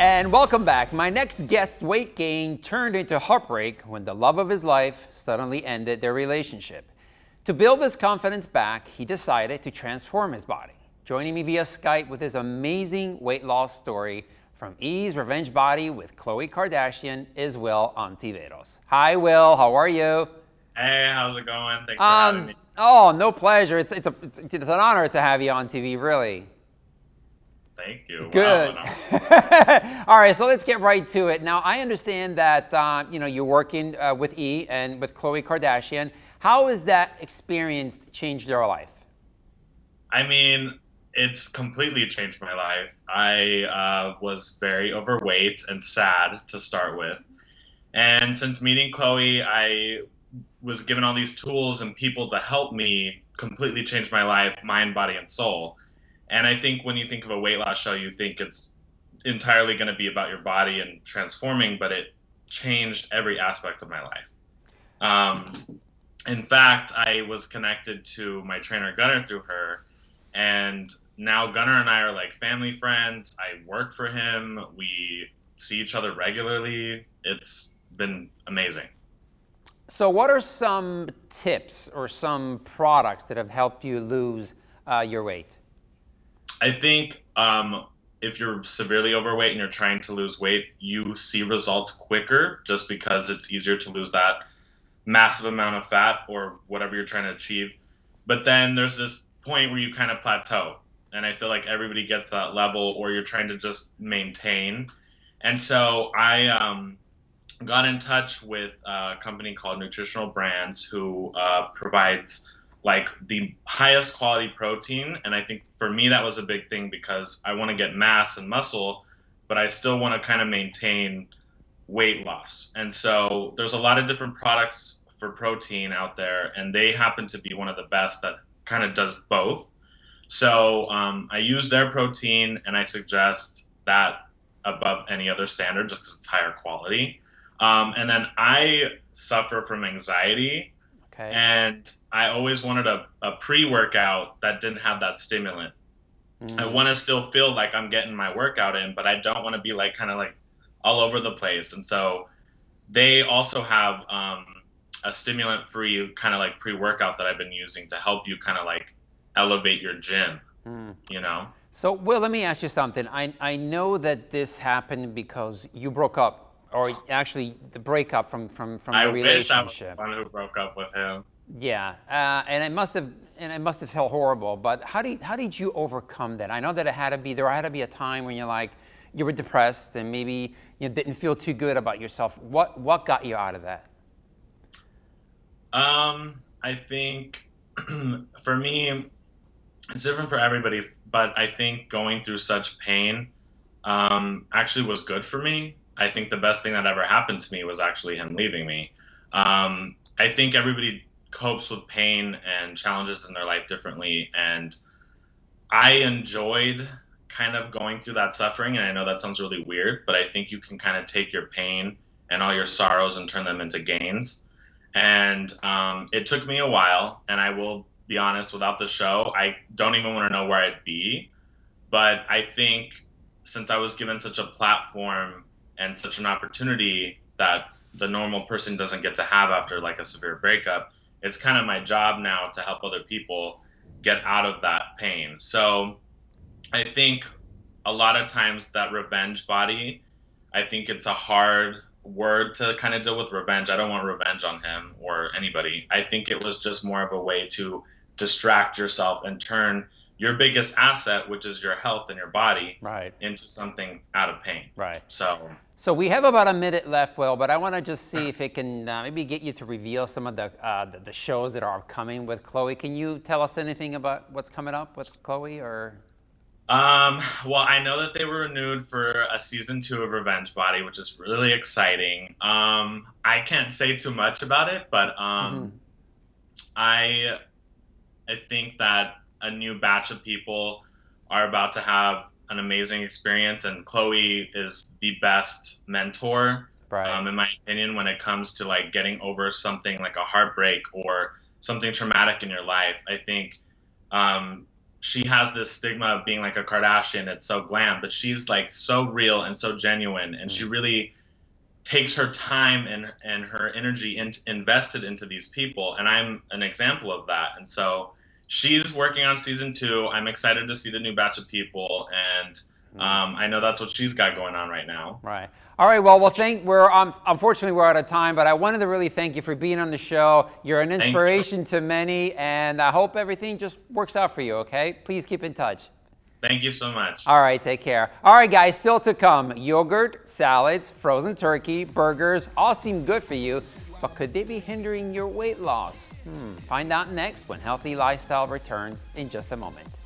And welcome back. My next guest's weight gain turned into heartbreak when the love of his life suddenly ended their relationship. To build his confidence back, he decided to transform his body. Joining me via Skype with his amazing weight loss story from E's Revenge Body with Khloe Kardashian is Will Ontiveros. Hi, Will. How are you? Hey, how's it going? Thanks for um, having me. Oh, no pleasure. It's, it's, a, it's, it's an honor to have you on TV, really. Thank you. Good. Wow, All right, so let's get right to it. Now, I understand that uh, you know you're working uh, with E and with Khloe Kardashian. How has that experience changed your life? I mean, it's completely changed my life. I uh, was very overweight and sad to start with, and since meeting Khloe, I was given all these tools and people to help me completely change my life, mind, body, and soul and I think when you think of a weight loss show, you think it's entirely going to be about your body and transforming, but it changed every aspect of my life. Um, in fact, I was connected to my trainer Gunnar through her, and now Gunnar and I are like family friends. I work for him. We see each other regularly. It's been amazing. So, what are some tips or some products that have helped you lose uh, your weight? I think um, if you're severely overweight and you're trying to lose weight, you see results quicker just because it's easier to lose that massive amount of fat or whatever you're trying to achieve. But then there's this point where you kind of plateau. And I feel like everybody gets that level, or you're trying to just maintain. And so I um, got in touch with a company called Nutritional Brands, who uh, provides like the highest quality protein. And I think for me, that was a big thing because I want to get mass and muscle, but I still want to kind of maintain weight loss. And so there's a lot of different products for protein out there, and they happen to be one of the best that kind of does both. So um, I use their protein, and I suggest that above any other standard just because it's higher quality. Um, and then I suffer from anxiety Okay. And I always wanted a, a pre workout that didn't have that stimulant. Mm. I want to still feel like I'm getting my workout in, but I don't want to be like kind of like all over the place. And so they also have um, a stimulant free kind of like pre workout that I've been using to help you kind of like elevate your gym, mm. you know? So, Will, let me ask you something. I, I know that this happened because you broke up or actually the breakup from from from I the relationship. wish I was the one who broke up with him. Yeah, uh, and it must have and it must have felt horrible. But how did how did you overcome that? I know that it had to be there had to be a time when you're like you were depressed and maybe you didn't feel too good about yourself. What what got you out of that? Um, I think for me, it's different for everybody. But I think going through such pain um, actually was good for me I think the best thing that ever happened to me was actually him leaving me. Um, I think everybody copes with pain and challenges in their life differently. And I enjoyed kind of going through that suffering. And I know that sounds really weird, but I think you can kind of take your pain and all your sorrows and turn them into gains. And um, it took me a while. And I will be honest, without the show, I don't even want to know where I'd be. But I think since I was given such a platform and such an opportunity that the normal person doesn't get to have after like a severe breakup it's kind of my job now to help other people get out of that pain. So i think a lot of times that revenge body i think it's a hard word to kind of deal with revenge. I don't want revenge on him or anybody. I think it was just more of a way to distract yourself and turn your biggest asset, which is your health and your body, right. into something out of pain. Right. So. So we have about a minute left, Will, but I want to just see if it can uh, maybe get you to reveal some of the, uh, the, the shows that are coming with Khloe. Can you tell us anything about what's coming up with Khloe or? Um, well, I know that they were renewed for a season two of Revenge Body, which is really exciting. Um, I can't say too much about it, but um, mm-hmm. I I think that a new batch of people are about to have an amazing experience, and Khloe is the best mentor, right. um, in my opinion, when it comes to like getting over something like a heartbreak or something traumatic in your life. I think um, she has this stigma of being like a Kardashian. It's so glam, but she's like so real and so genuine, and she mm. really takes her time and and her energy in, invested into these people. And I'm an example of that. And so she's working on season two. I'm excited to see the new batch of people, and mm. um, I know that's what she's got going on right now. Right. All right. Well, well, thank. We're um, unfortunately we're out of time, but I wanted to really thank you for being on the show. You're an inspiration to many, and I hope everything just works out for you. Okay. Please keep in touch. Thank you so much. All right, take care. All right, guys, still to come yogurt, salads, frozen turkey, burgers all seem good for you, but could they be hindering your weight loss? Hmm. Find out next when Healthy Lifestyle returns in just a moment.